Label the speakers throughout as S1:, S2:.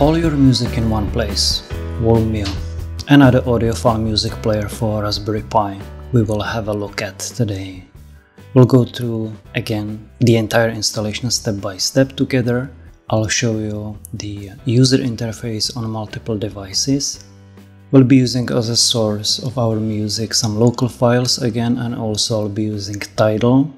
S1: All your music in one place. Volumio, another audiophile music player for Raspberry Pi we will have a look at today. We'll go through again the entire installation step by step together. I'll show you the user interface on multiple devices. We'll be using as a source of our music some local files again and also I'll be using Tidal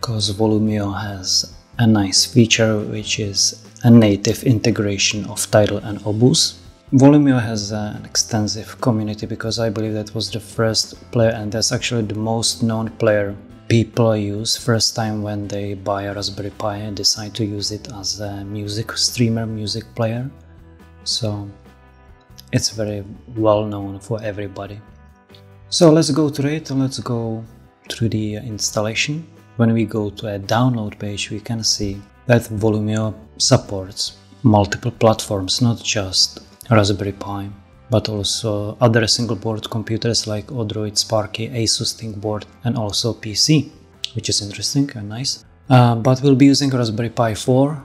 S1: because Volumio has a nice feature which is a native integration of Tidal and Qobuz. Volumio has an extensive community because I believe that was the first player and that's actually the most known player people use first time when they buy a Raspberry Pi and decide to use it as a music streamer, music player. So it's very well known for everybody. So let's go through it and let's go through the installation. When we go to a download page we can see that Volumio supports multiple platforms, not just Raspberry Pi, but also other single board computers like Odroid, Sparky, Asus Tinker Board and also PC, which is interesting and nice. Uh, but we'll be using Raspberry Pi 4.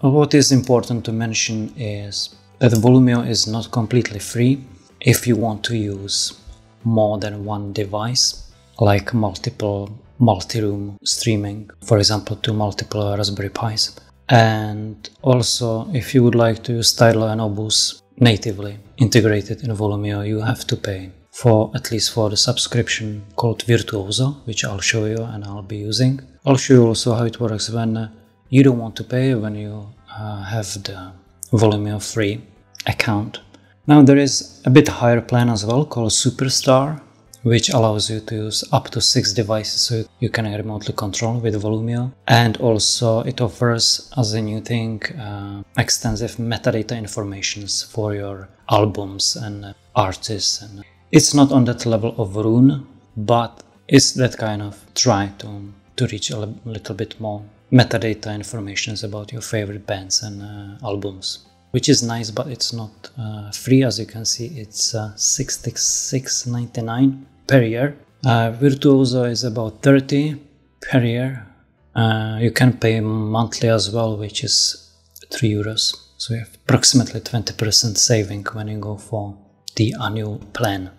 S1: What is important to mention is that Volumio is not completely free if you want to use more than one device, like multiple multi-room streaming, for example, to multiple Raspberry Pis. And also, if you would like to use Tidal and Qobuz natively integrated in Volumio, you have to pay for at least for the subscription called Virtuoso, which I'll show you and I'll be using. I'll show you also how it works when uh, you don't want to pay when you uh, have the Volumio free account. Now there is a bit higher plan as well called Superstar, which allows you to use up to six devices so you can remotely control with Volumio. And also it offers as a new thing uh, extensive metadata informations for your albums and artists. And it's not on that level of Roon, but it's that kind of try to, to reach a little bit more metadata informations about your favorite bands and uh, albums which is nice but it's not uh, free as you can see it's uh, 66.99 per year. Uh, Virtuoso is about 30 per year. Uh, you can pay monthly as well, which is 3 euros. So you have approximately 20% saving when you go for the annual plan.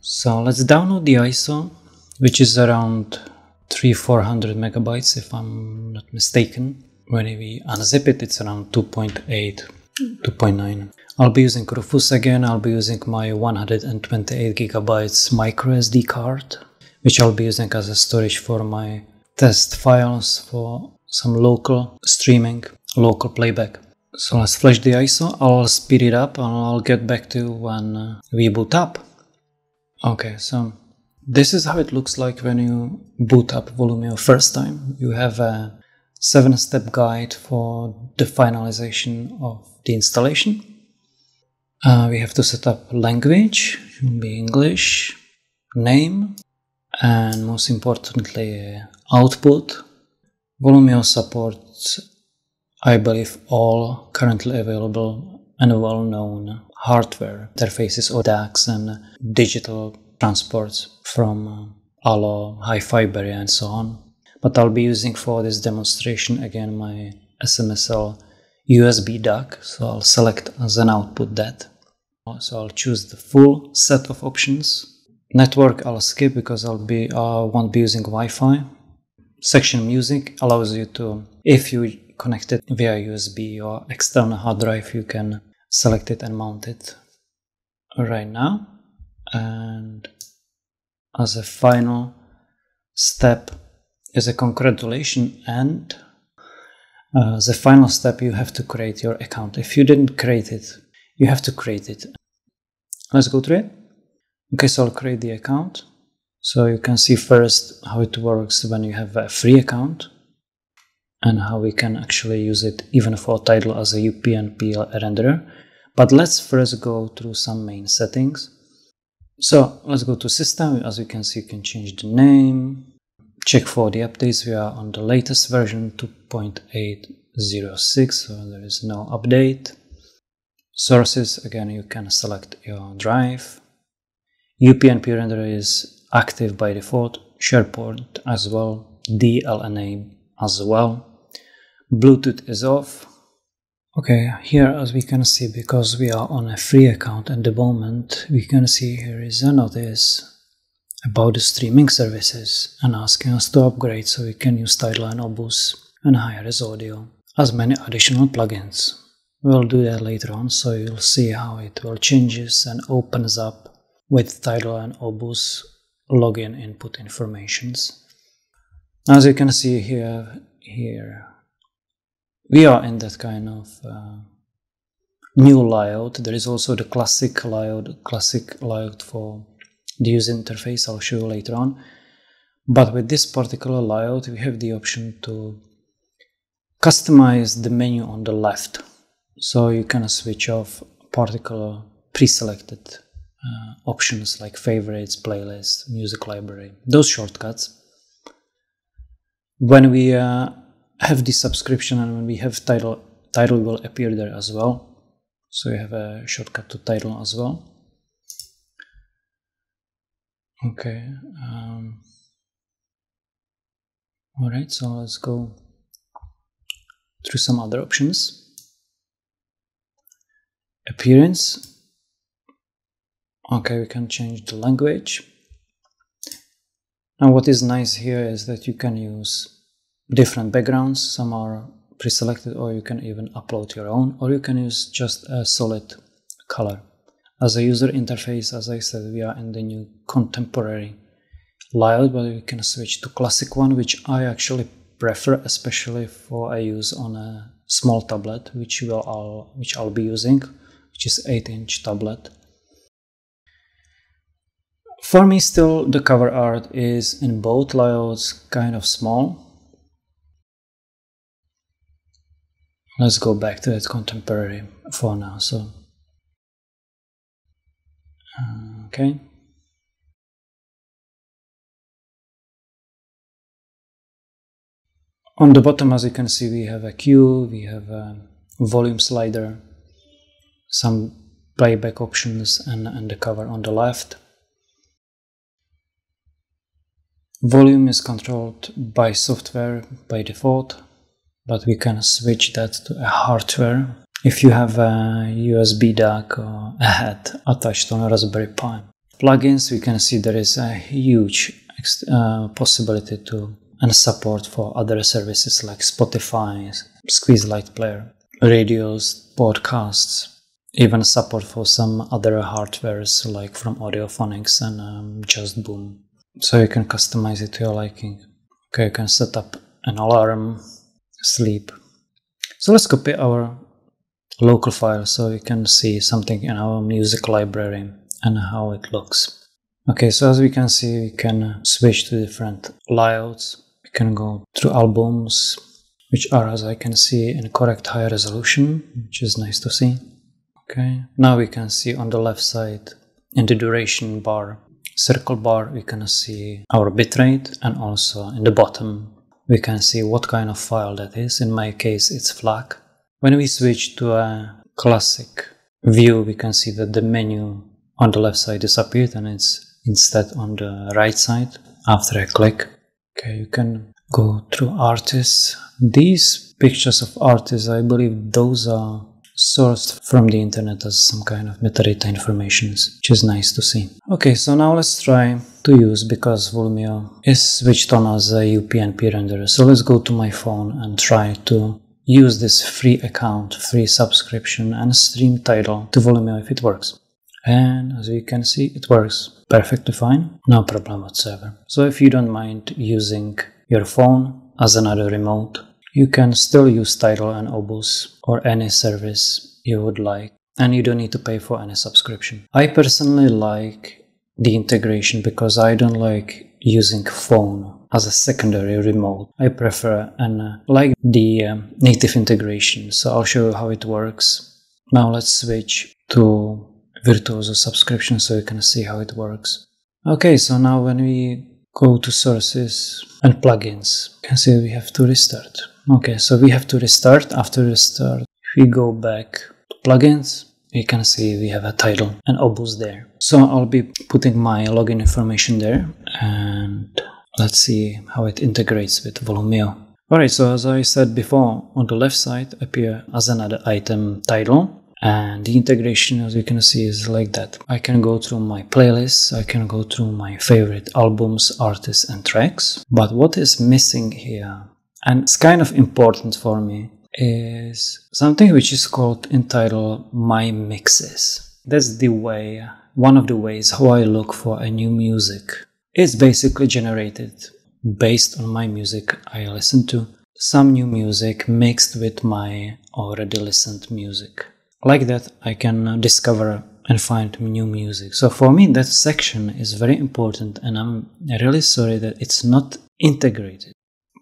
S1: So let's download the ISO, which is around 300-400 megabytes if I'm not mistaken. When we unzip it, it's around 2.8, 2.9. I'll be using Rufus again, I'll be using my 128 gigabytes micro SD card, which I'll be using as a storage for my test files for some local streaming, local playback. So let's flash the ISO, I'll speed it up and I'll get back to when uh, we boot up. Okay, so this is how it looks like when you boot up Volumio first time. You have a 7-step guide for the finalization of the installation. Uh, we have to set up language, should be English, name, and most importantly, output. Volumio supports, I believe, all currently available and well-known hardware interfaces, DACs, and digital transports from uh, Allo, HiFiBerry, and so on. But I'll be using for this demonstration again my SMSL USB DAC, so I'll select as an output that. So I'll choose the full set of options. Network I'll skip because I'll be uh, won't be using Wi-Fi. Section music allows you to, if you connect it via USB or external hard drive, you can select it and mount it right now. And as a final step is a congratulation and uh, the final step you have to create your account. If you didn't create it, you have to create it. Let's go through it. Okay, so I'll create the account. So you can see first how it works when you have a free account and how we can actually use it even for Tidal as a UPnP renderer. But let's first go through some main settings. So let's go to system. As you can see, you can change the name, check for the updates. We are on the latest version 2.806, so there is no update. Sources, again, you can select your drive. UPnP renderer is active by default, Shairport as well, DLNA as well. Bluetooth is off. Okay, here as we can see, because we are on a free account at the moment, we can see here is a notice about the streaming services and asking us to upgrade so we can use Tidal and Qobuz and Hi-Res Audio as many additional plugins. We'll do that later on so you'll see how it will changes and opens up with Tidal and Qobuz login input informations. As you can see here, here we are in that kind of uh, new layout. There is also the classic layout, classic layout for the user interface. I'll show you later on. But with this particular layout, we have the option to customize the menu on the left. So you can switch off particular pre-selected uh, options like favorites, playlist, music library, those shortcuts. When we uh, have the subscription and when we have Tidal, Tidal will appear there as well. So you have a shortcut to Tidal as well. Okay. Um, all right, so let's go through some other options. Appearance. Okay, we can change the language. Now what is nice here is that you can use different backgrounds. Some are pre-selected or you can even upload your own or you can use just a solid color. As a user interface, as I said, we are in the new contemporary layout, but we can switch to classic one, which I actually prefer, especially for I use on a small tablet, which will I'll, which I'll be using, which is 8-inch tablet. For me, still the cover art is in both layouts kind of small, let's go back to it contemporary for now so okay. On the bottom as you can see we have a cue we have a volume slider some playback options and, and the cover on the left. Volume is controlled by software by default but we can switch that to a hardware if you have a USB DAC or a head attached on a Raspberry Pi. Plugins, we can see there is a huge uh, possibility to and support for other services like Spotify, Squeezelite Player, radios, podcasts, even support for some other hardwares like from Audiophonics and um, JustBoom. So you can customize it to your liking. Okay, you can set up an alarm sleep. So let's copy our local file so you can see something in our music library and how it looks. Okay, so as we can see, we can switch to different layouts. We can go through albums, which are, as I can see, in correct high resolution, which is nice to see. Okay, now we can see on the left side in the duration bar, circle bar, we can see our bitrate and also in the bottom we can see what kind of file that is. In my case, it's FLAC. When we switch to a classic view, we can see that the menu on the left side disappeared and it's instead on the right side after I click. Okay, you can go through artists. These pictures of artists, I believe those are sourced from the internet as some kind of metadata information, which is nice to see. Okay, so now let's try to use because Volumio is switched on as a UPnP renderer. So let's go to my phone and try to use this free account, free subscription and stream Tidal to Volumio if it works. And as you can see, it works perfectly fine, no problem whatsoever. So if you don't mind using your phone as another remote you can still use Tidal and Qobuz or any service you would like and you don't need to pay for any subscription. I personally like the integration because I don't like using phone as a secondary remote. I prefer and uh, like the um, native integration so I'll show you how it works. Now let's switch to Virtuoso subscription so you can see how it works. Okay, so now when we go to sources and plugins, you can see we have to restart. Okay, so we have to restart. After restart, if we go back to plugins, you can see we have a Tidal and Qobuz there. So I'll be putting my login information there and let's see how it integrates with Volumio. Alright, so as I said before, on the left side appear as another item Tidal and the integration as you can see is like that. I can go through my playlists, I can go through my favorite albums, artists and tracks, but what is missing here, and it's kind of important for me, is something which is called entitled My Mixes. That's the way, one of the ways how I look for a new music. It's basically generated based on my music I listen to, some new music mixed with my already listened music. Like that, I can discover and find new music. So for me, that section is very important, and I'm really sorry that it's not integrated.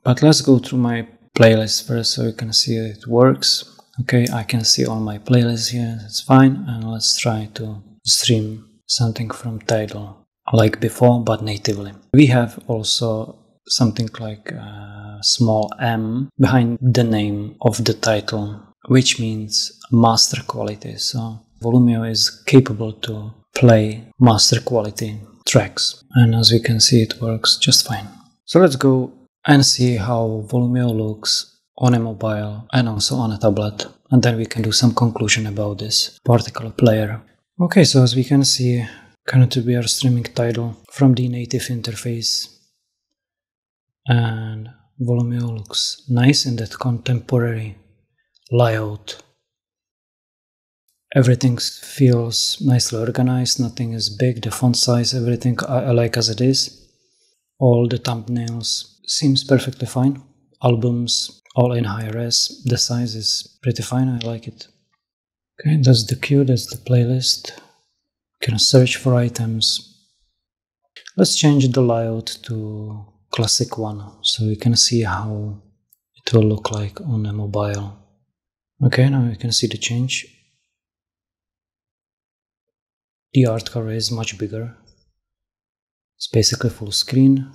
S1: But let's go through my playlist first so you can see it works. Okay, I can see all my playlists here, it's fine, and let's try to stream something from Tidal like before, but natively. We have also something like a small m behind the name of the title, which means master quality. So Volumio is capable to play master quality tracks. And as we can see, it works just fine. So let's go and see how Volumio looks on a mobile and also on a tablet. And then we can do some conclusion about this particular player. Okay, so as we can see, currently we are streaming Tidal from the native interface. And Volumio looks nice in that contemporary layout. Everything feels nicely organized nothing is big the font size everything I, like as it is. All the thumbnails seems perfectly fine. Albums all in high res. The size is pretty fine i like it. Okay that's the queue that's the playlist can search for items let's change the layout to classic one so you can see how it will look like on a mobile okay now you can see the change the art cover is much bigger. It's basically full screen.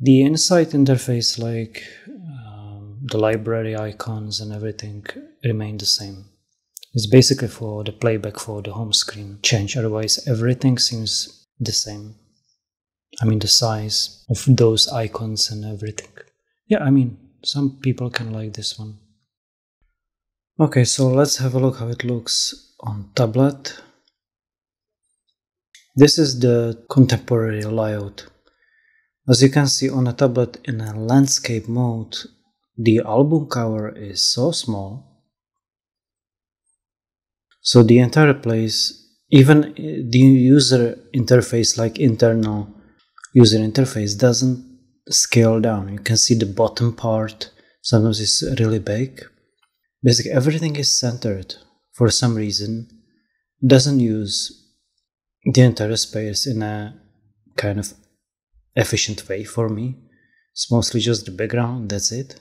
S1: The inside interface, like um, the library icons and everything, remain the same. It's basically for the playback for the home screen change, otherwise everything seems the same. I mean the size of those icons and everything. Yeah, I mean some people can like this one. Okay, so let's have a look how it looks on tablet. This is the contemporary layout. As you can see on a tablet in a landscape mode, the album cover is so small. So the entire place, even uh, the user interface like internal user interface doesn't scale down. You can see the bottom part, sometimes it's really big. Basically everything is centered for some reason. Doesn't use the entire space in a kind of efficient way for me. It's mostly just the background, that's it.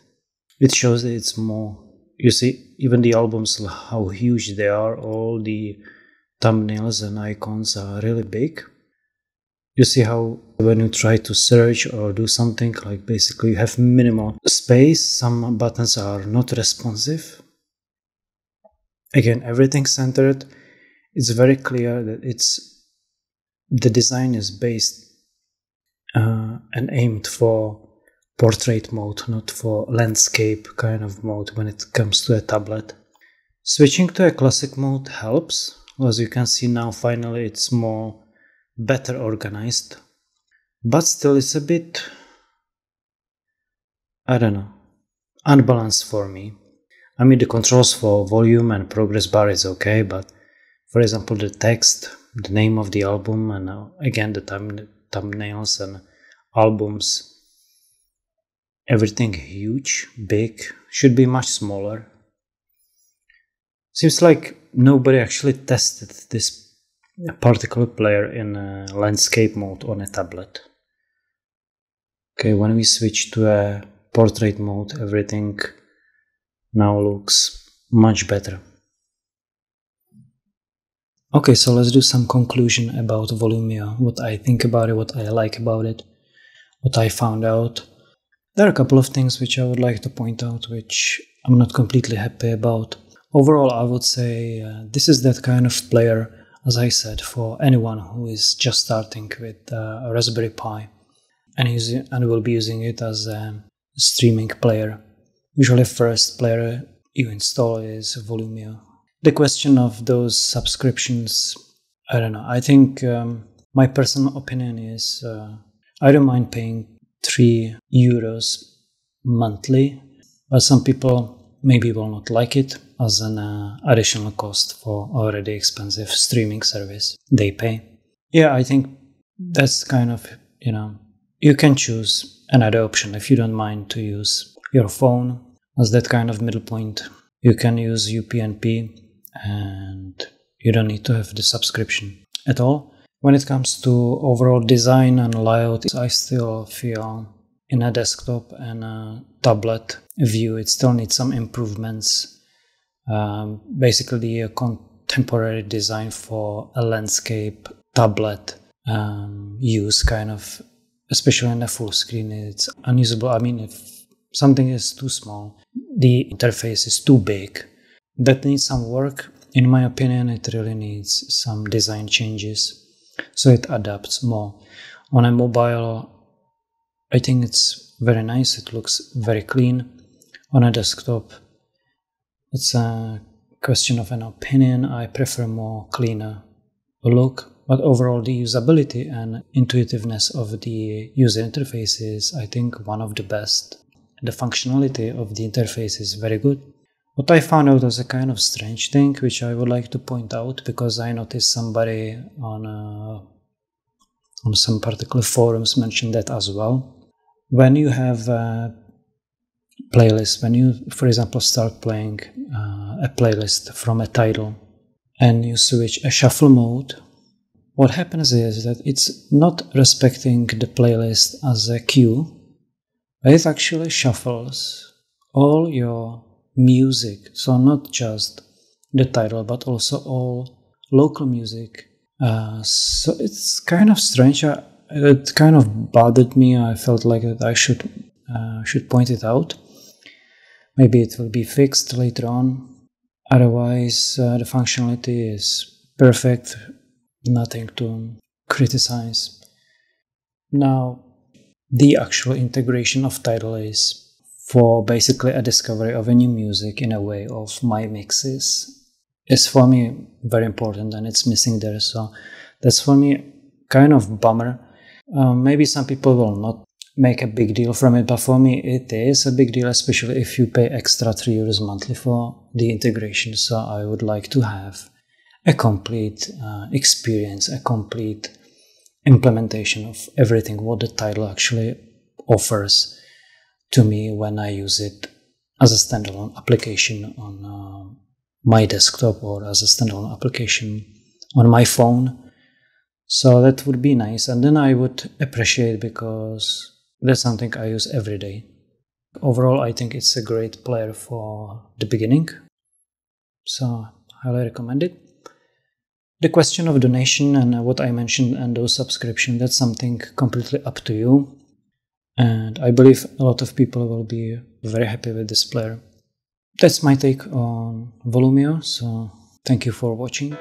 S1: It shows that it's more, you see, even the albums, how huge they are, all the thumbnails and icons are really big. You see how when you try to search or do something, like basically you have minimal space, some buttons are not responsive. Again, everything centered. It's very clear that it's the design is based uh, and aimed for portrait mode, not for landscape kind of mode when it comes to a tablet. Switching to a classic mode helps. As you can see now, finally it's more better organized. But still it's a bit, I don't know, unbalanced for me. I mean the controls for volume and progress bar is okay, but for example the text the name of the album and again the thumb, thumbnails and albums everything huge big should be much smaller. Seems like nobody actually tested this particular player in landscape mode on a tablet. Okay when we switch to a portrait mode everything now looks much better. Okay, so let's do some conclusion about Volumio, what I think about it, what I like about it, what I found out. There are a couple of things which I would like to point out which I'm not completely happy about. Overall, I would say uh, this is that kind of player, as I said, for anyone who is just starting with uh, a Raspberry Pi and, and will be using it as a streaming player. Usually, first player you install is Volumio. The question of those subscriptions, I don't know. I think um, my personal opinion is uh, I don't mind paying three euros monthly, but some people maybe will not like it as an uh, additional cost for already expensive streaming service they pay. Yeah, I think that's kind of you know you can choose another option if you don't mind to use your phone as that kind of middle point. You can use UPnP and you don't need to have the subscription at all. When it comes to overall design and layout, I still feel in a desktop and a tablet view, it still needs some improvements. Um, basically, a contemporary design for a landscape tablet um, use, kind of, especially in a full screen, it's unusable. I mean, if something is too small, the interface is too big, that needs some work. In my opinion, it really needs some design changes so it adapts more. On a mobile, I think it's very nice, it looks very clean. On a desktop, it's a question of an opinion. I prefer more cleaner look, but overall, the usability and intuitiveness of the user interface is, I think, one of the best. The functionality of the interface is very good. What I found out was a kind of strange thing, which I would like to point out because I noticed somebody on uh, on some particular forums mentioned that as well. When you have a playlist, when you, for example, start playing uh, a playlist from a Tidal and you switch a shuffle mode, what happens is that it's not respecting the playlist as a queue, but it actually shuffles all your music. So not just the Tidal, but also all local music. Uh, so it's kind of strange. I, it kind of bothered me. I felt like that I should uh, should point it out. Maybe it will be fixed later on. Otherwise, uh, the functionality is perfect. Nothing to criticize. Now, the actual integration of Tidal is for basically a discovery of a new music in a way of my mixes is for me very important and it's missing there. So that's for me kind of bummer. Um, maybe some people will not make a big deal from it but for me it is a big deal especially if you pay extra 3 euros monthly for the integration. So i would like to have a complete uh, experience a complete implementation of everything what the Tidal actually offers to me when I use it as a standalone application on uh, my desktop or as a standalone application on my phone. So that would be nice. And then I would appreciate because that's something I use every day. Overall, I think it's a great player for the beginning. So highly recommend it. The question of donation and what I mentioned and those subscription, that's something completely up to you and I believe a lot of people will be very happy with this player. That's my take on Volumio, so thank you for watching.